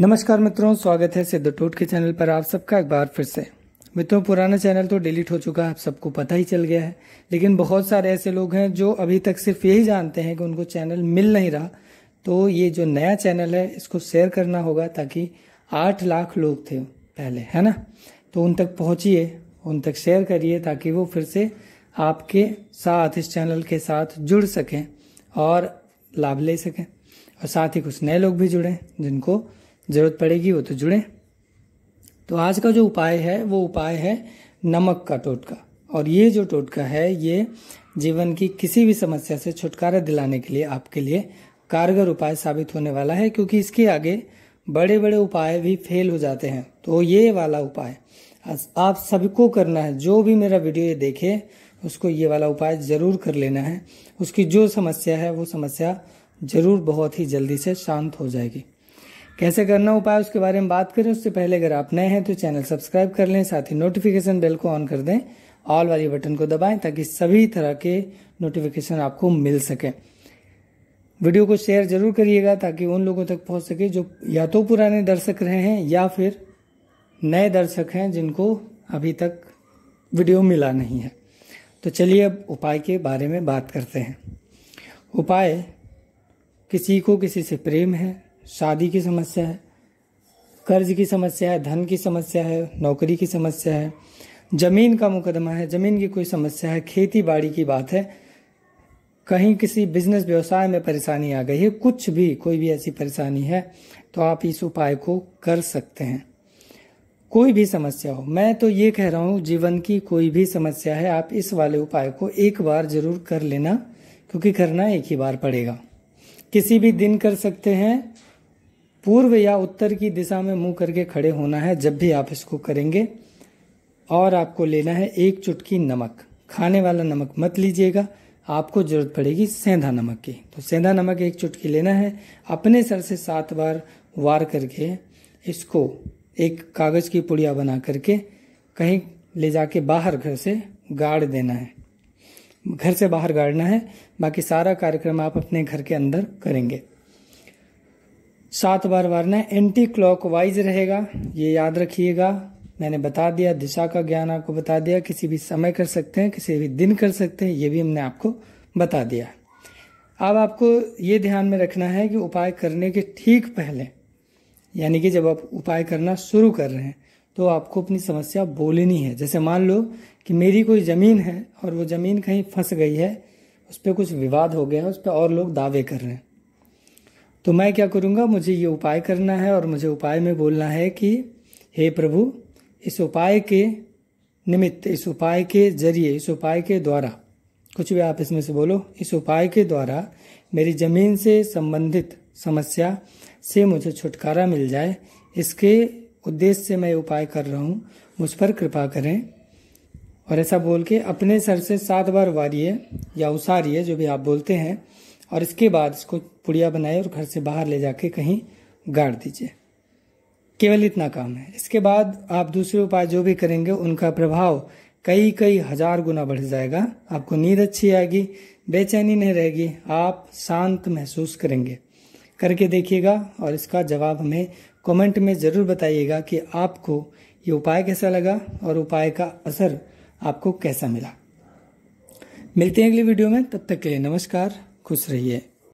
नमस्कार मित्रों, स्वागत है सिद्ध टूट के चैनल पर आप सबका एक बार फिर से। मित्रों, पुराना चैनल तो डिलीट हो चुका है, आप सबको पता ही चल गया है। लेकिन बहुत सारे ऐसे लोग हैं जो अभी तक सिर्फ़ यही जानते हैं कि उनको चैनल मिल नहीं रहा। तो ये जो नया चैनल है, इसको शेयर करना होगा ताकि आठ लाख लोग थे पहले, है ना? तो उन तक पहुंचिए, उन तक शेयर करिए ताकि वो फिर से आपके साथ, इस चैनल के साथ जुड़ सकें और लाभ ले सकें। और साथ ही कुछ नए लोग भी जुड़े, जिनको ज़रूरत पड़ेगी वो तो जुड़े। तो आज का जो उपाय है, वो उपाय है नमक का टोटका। और ये जो टोटका है, ये जीवन की किसी भी समस्या से छुटकारा दिलाने के लिए आपके लिए कारगर उपाय साबित होने वाला है, क्योंकि इसके आगे बड़े बड़े उपाय भी फेल हो जाते हैं। तो ये वाला उपाय आप सबको करना है। जो भी मेरा वीडियो ये देखे, उसको ये वाला उपाय ज़रूर कर लेना है। उसकी जो समस्या है, वो समस्या ज़रूर बहुत ही जल्दी से शांत हो जाएगी। कैसे करना उपाय उसके बारे में बात करें, उससे पहले अगर आप नए हैं तो चैनल सब्सक्राइब कर लें, साथ ही नोटिफिकेशन बेल को ऑन कर दें ऑल वाली बटन को दबाएँ, ताकि सभी तरह के नोटिफिकेशन आपको मिल सके। वीडियो को शेयर ज़रूर करिएगा, ताकि उन लोगों तक पहुँच सके जो या तो पुराने दर्शक रहे हैं, या फिर नए दर्शक हैं जिनको अभी तक वीडियो मिला नहीं है। तो चलिए अब उपाय के बारे में बात करते हैं। उपाय, किसी को किसी से प्रेम है शादी की समस्या है, कर्ज की समस्या है, धन की समस्या है, नौकरी की समस्या है, ज़मीन का मुकदमा है, ज़मीन की कोई समस्या है, खेती बाड़ी की बात है, कहीं किसी बिज़नेस व्यवसाय में परेशानी आ गई है, कुछ भी, कोई भी ऐसी परेशानी है तो आप इस उपाय को कर सकते हैं। कोई भी समस्या हो, मैं तो ये कह रहा हूँ, जीवन की कोई भी समस्या है, आप इस वाले उपाय को एक बार ज़रूर कर लेना, क्योंकि करना एक ही बार पड़ेगा। किसी भी दिन कर सकते हैं पूर्व या उत्तर की दिशा में मुँह करके खड़े होना है, जब भी आप इसको करेंगे। और आपको लेना है एक चुटकी नमक। खाने वाला नमक मत लीजिएगा। आपको ज़रूरत पड़ेगी सेंधा नमक की। तो सेंधा नमक एक चुटकी लेना है। अपने सर से सात बार वार करके इसको एक कागज़ की पुड़िया बना करके कहीं ले जाके बाहर घर से गाड़ देना है। घर से बाहर गाड़ना है। बाकी सारा कार्यक्रम आप अपने घर के अंदर करेंगे। सात बार वारना है। एंटी क्लॉकवाइज रहेगा, ये याद रखिएगा। मैंने बता दिया, दिशा का ज्ञान आपको बता दिया। किसी भी समय कर सकते हैं, किसी भी दिन कर सकते हैं, ये भी हमने आपको बता दिया। अब आपको ये ध्यान में रखना है कि उपाय करने के ठीक पहले, यानी कि जब आप उपाय करना शुरू कर रहे हैं तो आपको अपनी समस्या बोलनी है। जैसे मान लो कि मेरी कोई ज़मीन है और वो ज़मीन कहीं फंस गई है, उस पर कुछ विवाद हो गया है, उस पर और लोग दावे कर रहे हैं। तो मैं क्या करूँगा? मुझे ये उपाय करना है और मुझे उपाय में बोलना है कि, हे प्रभु, इस उपाय के निमित्त, इस उपाय के ज़रिए, इस उपाय के द्वारा, कुछ भी आप इसमें से बोलो, इस उपाय के द्वारा मेरी ज़मीन से संबंधित समस्या से मुझे छुटकारा मिल जाए, इसके उद्देश्य से मैं उपाय कर रहा हूँ। मुझ पर कृपा करें। और ऐसा बोल के अपने सर से सात बार वारिए या उसारिए जो भी आप बोलते हैं और इसके बाद इसको पुड़िया बनाए और घर से बाहर ले जाके कहीं गाड़ दीजिए। केवल इतना काम है। इसके बाद आप दूसरे उपाय जो भी करेंगे, उनका प्रभाव कई कई हज़ार गुना बढ़ जाएगा। आपको नींद अच्छी आएगी, बेचैनी नहीं रहेगी, आप शांत महसूस करेंगे। करके देखिएगा और इसका जवाब हमें कमेंट में ज़रूर बताइएगा कि आपको ये उपाय कैसा लगा और उपाय का असर आपको कैसा मिला। मिलते हैं अगली वीडियो में। तब तक के लिए नमस्कार। खुश रहिए।